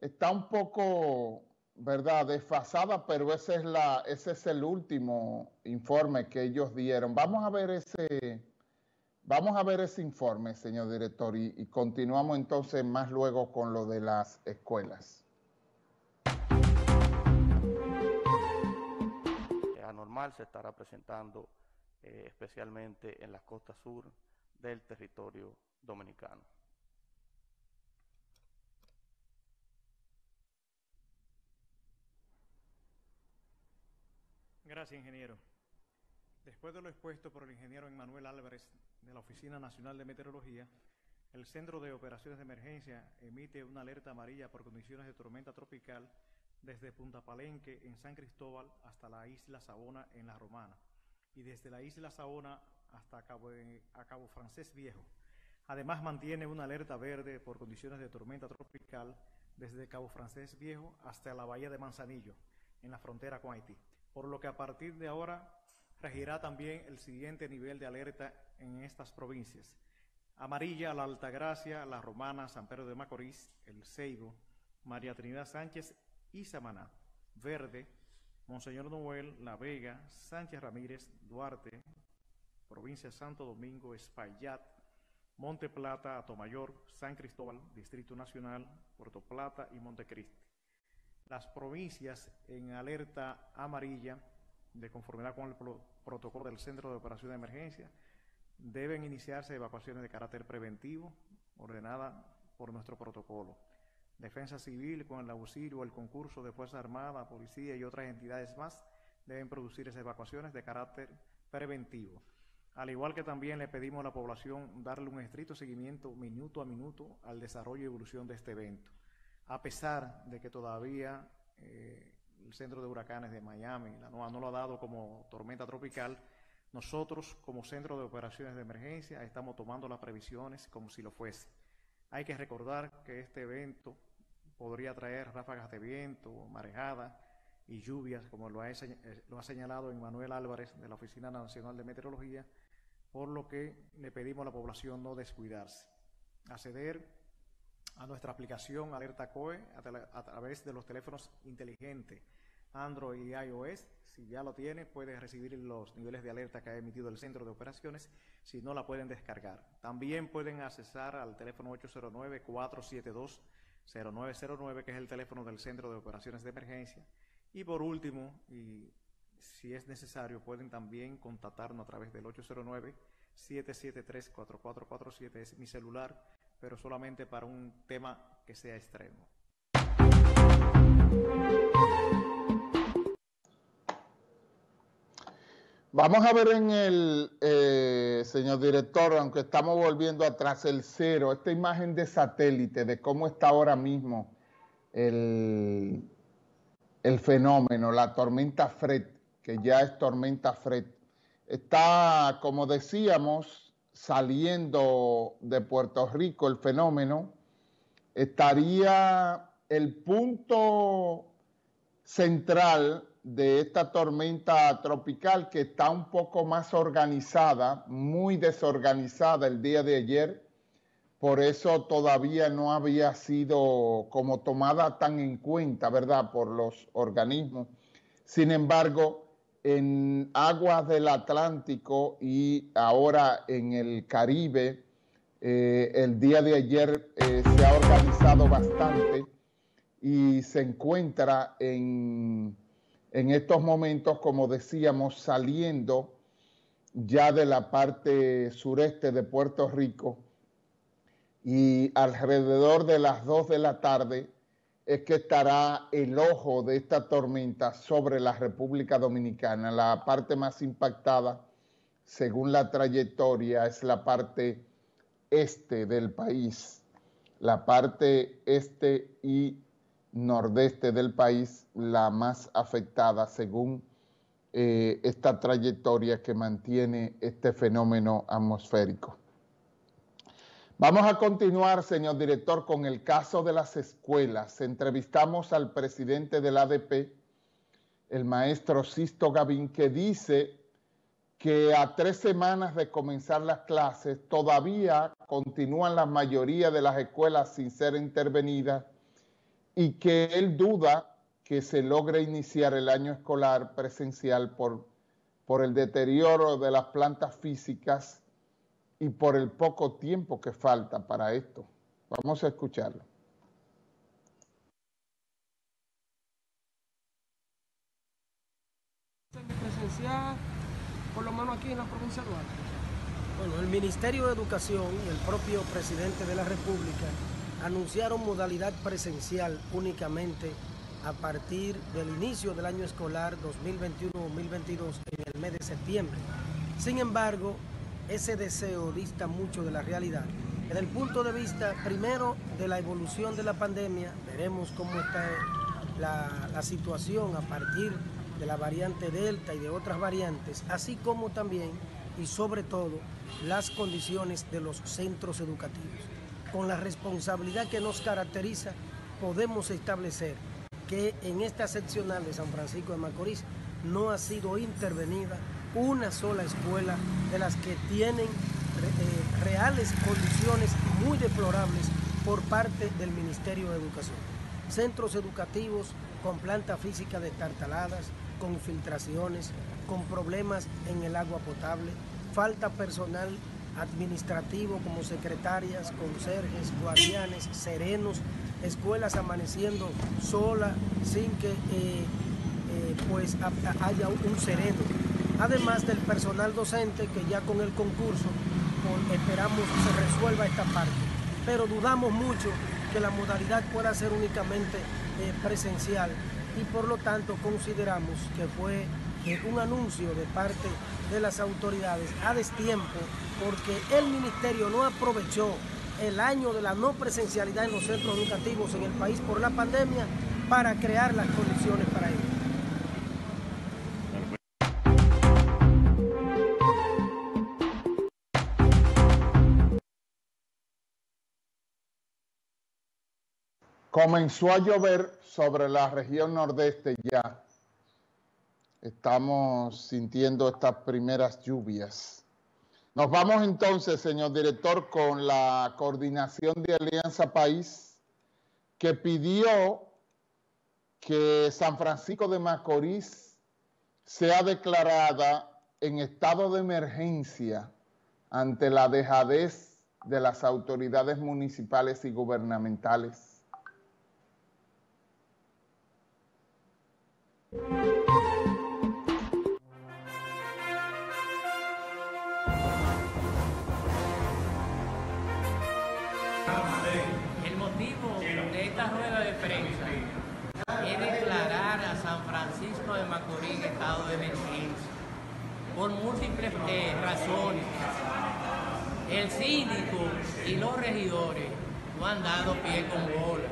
está un poco, ¿verdad?, desfasada, pero ese es, la, ese es el último informe que ellos dieron. Vamos a ver ese, vamos a ver ese informe, señor director, y, y continuamos entonces más luego con lo de las escuelas. Anormal se estará presentando eh, especialmente en la costa sur del territorio dominicano. Gracias, ingeniero. Después de lo expuesto por el ingeniero Emanuel Álvarez de la Oficina Nacional de Meteorología, el Centro de Operaciones de Emergencia emite una alerta amarilla por condiciones de tormenta tropical desde Punta Palenque en San Cristóbal hasta la isla Sabona en La Romana y desde la isla Sabona hasta Cabo, Cabo Francés Viejo. Además mantiene una alerta verde por condiciones de tormenta tropical desde Cabo Francés Viejo hasta la bahía de Manzanillo en la frontera con Haití por lo que a partir de ahora regirá también el siguiente nivel de alerta en estas provincias. Amarilla, La Altagracia, La Romana, San Pedro de Macorís, El Ceibo, María Trinidad Sánchez y Samaná. Verde, Monseñor Noel, La Vega, Sánchez Ramírez, Duarte, provincia Santo Domingo, Espaillat, Monte Plata, Atomayor, San Cristóbal, Distrito Nacional, Puerto Plata y Montecristi las provincias en alerta amarilla, de conformidad con el protocolo del Centro de Operación de Emergencia, deben iniciarse evacuaciones de carácter preventivo, ordenada por nuestro protocolo. Defensa Civil, con el auxilio, el concurso de Fuerza Armada, Policía y otras entidades más, deben producir esas evacuaciones de carácter preventivo. Al igual que también le pedimos a la población darle un estricto seguimiento minuto a minuto al desarrollo y evolución de este evento a pesar de que todavía eh, el centro de huracanes de Miami, la NOAA, no lo ha dado como tormenta tropical, nosotros como centro de operaciones de emergencia estamos tomando las previsiones como si lo fuese. Hay que recordar que este evento podría traer ráfagas de viento, marejadas y lluvias, como lo ha, eh, lo ha señalado Manuel Álvarez de la Oficina Nacional de Meteorología, por lo que le pedimos a la población no descuidarse, acceder a nuestra aplicación Alerta COE a, través de los teléfonos inteligentes Android y iOS. Si ya lo tiene, puede recibir los niveles de alerta que ha emitido el centro de operaciones. Si no, la pueden descargar. También pueden accesar al teléfono 809-472-0909, que es el teléfono del centro de operaciones de emergencia. Y por último, y si es necesario, pueden también contactarnos a través del 809 773 4447 es mi celular pero solamente para un tema que sea extremo. Vamos a ver en el, eh, señor director, aunque estamos volviendo atrás el cero, esta imagen de satélite de cómo está ahora mismo el, el fenómeno, la tormenta Fred, que ya es tormenta Fred. Está, como decíamos, saliendo de Puerto Rico el fenómeno, estaría el punto central de esta tormenta tropical que está un poco más organizada, muy desorganizada el día de ayer, por eso todavía no había sido como tomada tan en cuenta, ¿verdad?, por los organismos. Sin embargo, en aguas del Atlántico y ahora en el Caribe, eh, el día de ayer eh, se ha organizado bastante y se encuentra en, en estos momentos, como decíamos, saliendo ya de la parte sureste de Puerto Rico y alrededor de las 2 de la tarde es que estará el ojo de esta tormenta sobre la República Dominicana. La parte más impactada, según la trayectoria, es la parte este del país. La parte este y nordeste del país, la más afectada según eh, esta trayectoria que mantiene este fenómeno atmosférico. Vamos a continuar, señor director, con el caso de las escuelas. Entrevistamos al presidente del ADP, el maestro Sisto Gavín, que dice que a tres semanas de comenzar las clases todavía continúan la mayoría de las escuelas sin ser intervenidas y que él duda que se logre iniciar el año escolar presencial por, por el deterioro de las plantas físicas y por el poco tiempo que falta para esto. Vamos a escucharlo. Presencial, por lo menos aquí en la provincia de. Bueno, el Ministerio de Educación y el propio presidente de la República anunciaron modalidad presencial únicamente a partir del inicio del año escolar 2021-2022 en el mes de septiembre. Sin embargo, ese deseo dista mucho de la realidad. Desde el punto de vista, primero, de la evolución de la pandemia, veremos cómo está la, la situación a partir de la variante Delta y de otras variantes, así como también y sobre todo las condiciones de los centros educativos. Con la responsabilidad que nos caracteriza, podemos establecer que en esta seccional de San Francisco de Macorís no ha sido intervenida una sola escuela de las que tienen eh, reales condiciones muy deplorables por parte del Ministerio de Educación. Centros educativos con planta física destartaladas, con filtraciones, con problemas en el agua potable, falta personal administrativo como secretarias, conserjes, guardianes, serenos, escuelas amaneciendo sola sin que eh, eh, pues haya un sereno. Además del personal docente que ya con el concurso esperamos se resuelva esta parte. Pero dudamos mucho que la modalidad pueda ser únicamente eh, presencial y por lo tanto consideramos que fue un anuncio de parte de las autoridades a destiempo porque el ministerio no aprovechó el año de la no presencialidad en los centros educativos en el país por la pandemia para crear las condiciones Comenzó a llover sobre la región nordeste ya. Estamos sintiendo estas primeras lluvias. Nos vamos entonces, señor director, con la coordinación de Alianza País, que pidió que San Francisco de Macorís sea declarada en estado de emergencia ante la dejadez de las autoridades municipales y gubernamentales. Prensa es declarar a San Francisco de Macorís estado de emergencia por múltiples eh, razones. El síndico y los regidores no han dado pie con bola.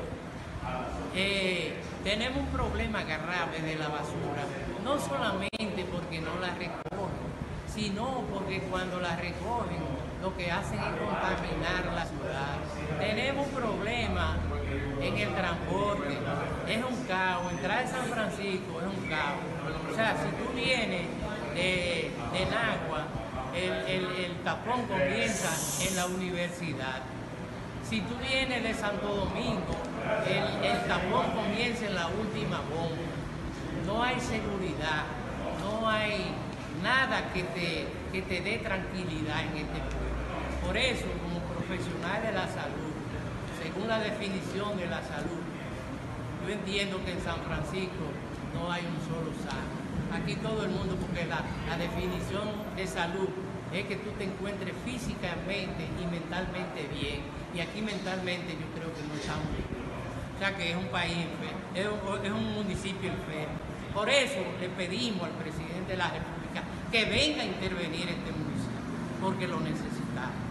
Eh, tenemos un problema grave de la basura, no solamente porque no la recogen, sino porque cuando la recogen lo que hacen es contaminar la ciudad. Tenemos un problema en el transporte, es un caos, entrar a San Francisco es un caos. O sea, si tú vienes de, de Nagua, el, el tapón comienza en la universidad. Si tú vienes de Santo Domingo, el, el tapón comienza en la última bomba. No hay seguridad, no hay nada que te, que te dé tranquilidad en este pueblo. Por eso, como profesional de la salud, la definición de la salud, yo entiendo que en San Francisco no hay un solo sano. Aquí todo el mundo, porque la, definición de salud es que tú te encuentres físicamente y mentalmente bien. Y aquí mentalmente yo creo que no estamos bien. O sea que es un país enfermo, es un, es un municipio enfermo. Por eso le pedimos al presidente de la República que venga a intervenir en este municipio, porque lo necesitamos.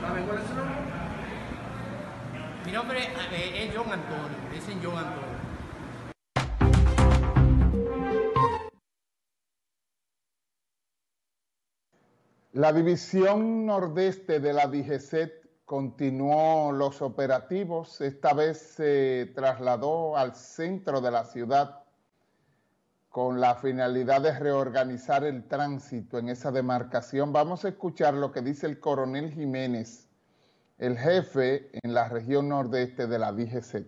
¿Cuál es su nombre? Mi nombre eh, es John Antonio, dicen John Antonio. La división nordeste de la DGCET continuó los operativos, esta vez se trasladó al centro de la ciudad con la finalidad de reorganizar el tránsito en esa demarcación. Vamos a escuchar lo que dice el coronel Jiménez, el jefe en la región nordeste de la DGC.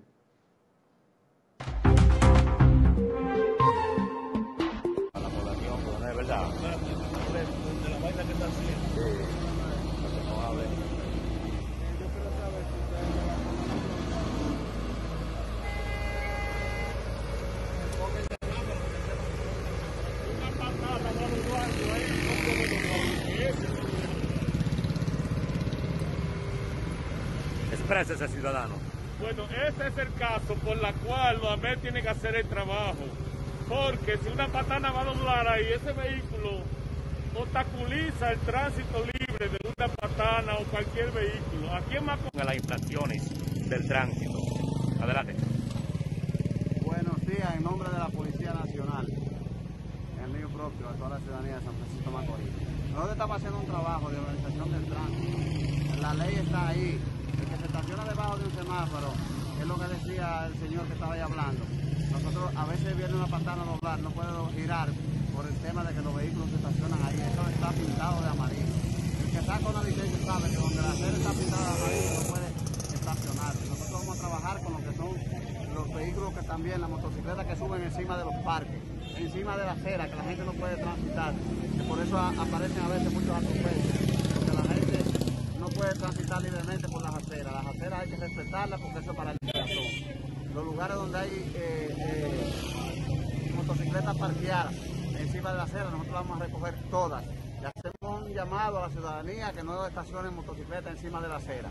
Ese ciudadano? Bueno, ese es el caso por la cual los AME tiene que hacer el trabajo. Porque si una patana va a doblar ahí, ese vehículo obstaculiza el tránsito libre de una patana o cualquier vehículo. Aquí en Macorís. Las infracciones del tránsito. Adelante. Buenos días, en nombre de la Policía Nacional, en el mío propio, a toda la ciudadanía de San Francisco Macorís. Nosotros estamos haciendo un trabajo de organización del tránsito. La ley está ahí, estaciona debajo de un semáforo, es lo que decía el señor que estaba ahí hablando. Nosotros a veces viene una patana a doblar, no puede girar por el tema de que los vehículos se estacionan ahí. Eso está pintado de amarillo. El que saca una licencia sabe que donde la acera está pintada de amarillo no puede estacionar. Nosotros vamos a trabajar con lo que son los vehículos que también, las motocicletas que suben encima de los parques, encima de la acera, que la gente no puede transitar. Por eso aparecen a veces muchos atropellos transitar libremente por las aceras. Las aceras hay que respetarlas porque eso es para el. Los lugares donde hay eh, eh, motocicletas parqueadas encima de la acera, nosotros vamos a recoger todas. Y hacemos un llamado a la ciudadanía que no estacionen motocicletas encima de la acera.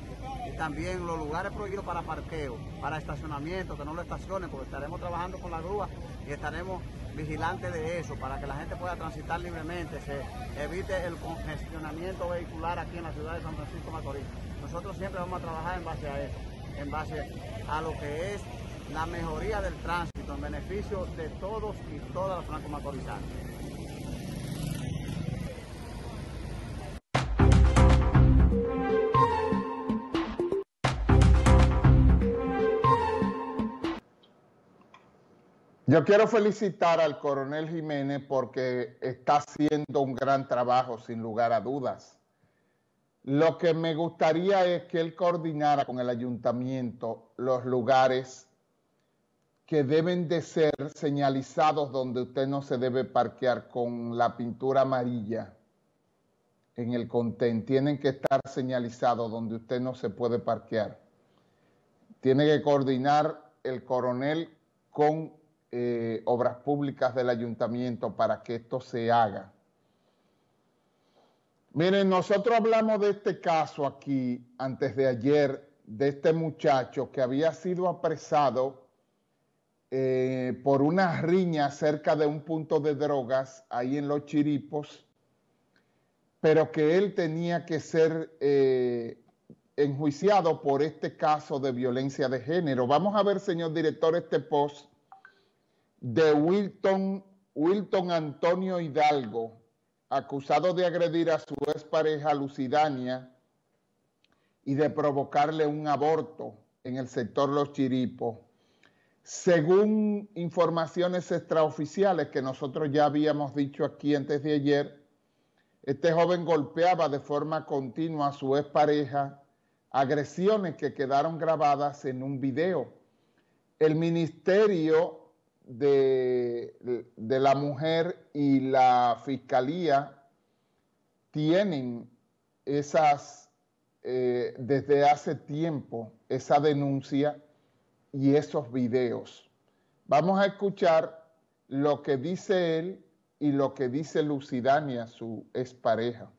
Y también los lugares prohibidos para parqueo, para estacionamiento, que no lo estacionen, porque estaremos trabajando con la grúa y estaremos vigilantes de eso, para que la gente pueda transitar libremente, se evite el congestionamiento vehicular aquí en la ciudad de San Francisco Macorís. Nosotros siempre vamos a trabajar en base a eso, en base a lo que es la mejoría del tránsito en beneficio de todos y todas las franco-macorizanas. Yo quiero felicitar al coronel Jiménez porque está haciendo un gran trabajo, sin lugar a dudas. Lo que me gustaría es que él coordinara con el ayuntamiento los lugares que deben de ser señalizados donde usted no se debe parquear con la pintura amarilla en el contén. Tienen que estar señalizados donde usted no se puede parquear. Tiene que coordinar el coronel con eh, obras públicas del ayuntamiento para que esto se haga. Miren, nosotros hablamos de este caso aquí antes de ayer, de este muchacho que había sido apresado eh, por una riña cerca de un punto de drogas ahí en Los Chiripos, pero que él tenía que ser eh, enjuiciado por este caso de violencia de género. Vamos a ver, señor director, este post de Wilton, Wilton Antonio Hidalgo, acusado de agredir a su expareja Lucidania y de provocarle un aborto en el sector Los Chiripos. Según informaciones extraoficiales que nosotros ya habíamos dicho aquí antes de ayer, este joven golpeaba de forma continua a su expareja, agresiones que quedaron grabadas en un video. El ministerio de, la mujer y la fiscalía tienen esas, eh, desde hace tiempo, esa denuncia y esos videos. Vamos a escuchar lo que dice él y lo que dice Lucidania, su expareja.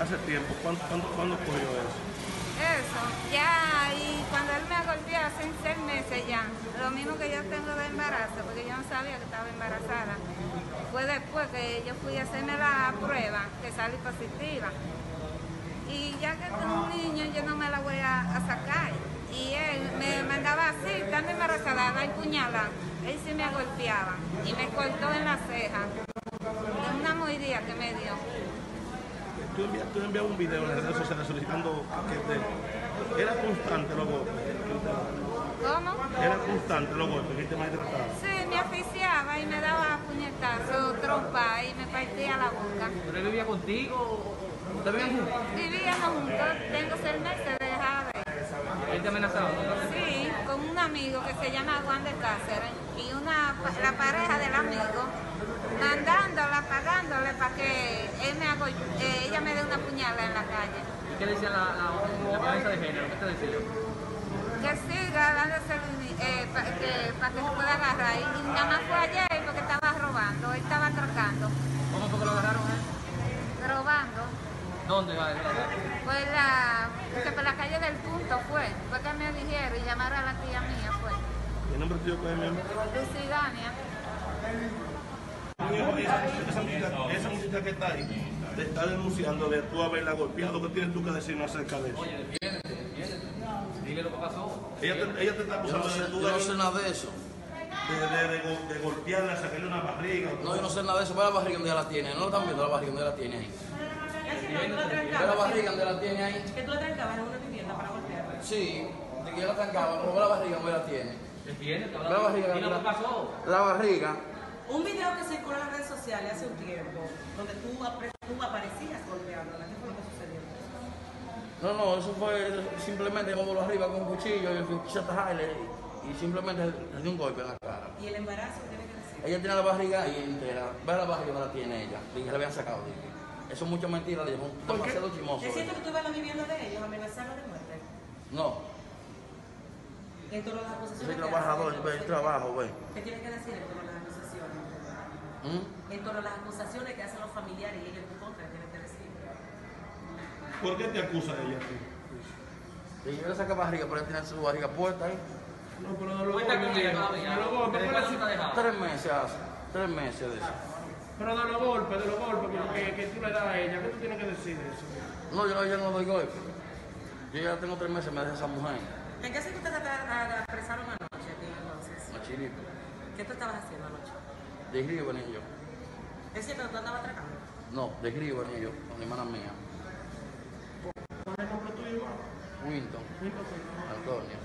Hace tiempo, ¿cuándo, cuándo, cuándo ocurrió eso? Eso, ya, y cuando él me golpeó hace seis meses ya, lo mismo que yo tengo de embarazo, porque yo no sabía que estaba embarazada. Fue después que yo fui a hacerme la prueba, que salí positiva. Y ya que tengo un niño, yo no me la voy a sacar. Y él me mandaba así, estando embarazada, a puñalada. Él sí me golpeaba y me cortó en la ceja. De una mordida que me dio. Tú envías, tú envías un video en las redes sociales solicitando que te... Era constante los golpes. ¿Cómo? Era constante los golpes que te maltrataba. Sí, me asfixiaba y me daba puñetazos, trompa y me partía la boca. ¿Pero él vivía contigo? ¿Ustedes vivían juntos? Vivíamos juntos, tengo seis meses de dejar de ver. ¿Él te amenazaba? Sí, con un amigo que se llama Juan de Cáceres y una, la pareja del amigo, mandándola, pagándole para que él me hago, eh, ella me dé una puñalada en la calle. ¿Y qué decía la, la, la violencia de género? ¿Qué te decía? Que siga dándose eh, para que, pa que se pueda agarrar. Y nada más fue ayer porque estaba robando, él estaba atracando. ¿Cómo fue que lo agarraron? Robando. ¿Dónde va? Fue la, que por la calle del punto fue. Fue que me dijeron y llamaron a la tía mía fue. ¿El nombre tuyo cuál es, mi amor? Lucidania. Esa, muchacha, que está ahí te está denunciando de tú haberla golpeado. ¿Qué tienes tú que decirnos acerca de eso? Oye, defiéndete, defiéndete. Dile lo que pasó. Ella te, ella te está Yo no acusando sé, de tú yo no sé nada de eso. de, de, de, go- de golpearla, sacarle una barriga. No, yo no sé nada de eso. Ve la barriga donde ella la tiene. No lo están viendo la barriga donde ella la tiene ahí. Ve la barriga donde la tiene ahí. Que tú la trancabas en una vivienda para golpearla. Sí, de que ella la trancaba, pero ve la barriga donde la tiene. Defiéndete. Ve la barriga Dile lo que la, pasó. la barriga. Un video que circula en las redes sociales hace un tiempo, donde tú, tú aparecías golpeándola. ¿Qué fue lo que sucedió? No, no, eso fue simplemente como voló arriba con un cuchillo y quise atajarle y simplemente le dio un golpe en la cara. ¿Y el embarazo tiene que decir? Ella tiene la barriga ahí entera. Ve la barriga donde la tiene ella. Dije que le habían sacado. Dije. Eso es mucha mentira. Le dijo, demasiado chimoso. ¿Es cierto que tú ibas a la vivienda de ellos amenazarla de muerte? No, En torno a las yo acusaciones soy trabajador, ve el trabajo, ve. ¿Qué tienes que decir en torno a las acusaciones? ¿Mm? En torno a las acusaciones que hacen los familiares y ellos en tu contra, ¿qué tienes que decir? ¿Por qué te acusa ella a ti? Yo le saqué barriga, pero ella tiene su barriga puesta ahí. No, pero no lo ella no, todavía. no lo golpes, ¿Desde ¿cuál es cuándo te ha dejado? Tres meses hace. Tres meses de eso. Pero de los golpes, de los golpes que, que, que tú le das a ella, ¿qué tú tienes que decir de eso? No, yo, yo no doy golpe. Yo ya tengo tres meses, me deja esa mujer. ¿En qué circunstancias te a- apresaron anoche, tío, entonces? Una chilita. ¿Qué tú estabas haciendo anoche? De Grillo venía yo. ¿Es cierto que tú andabas atracando? No, de Grillo venía yo, con mi hermana mía. ¿Cuál es el nombre tuyo? Winton, Winton. Antonio.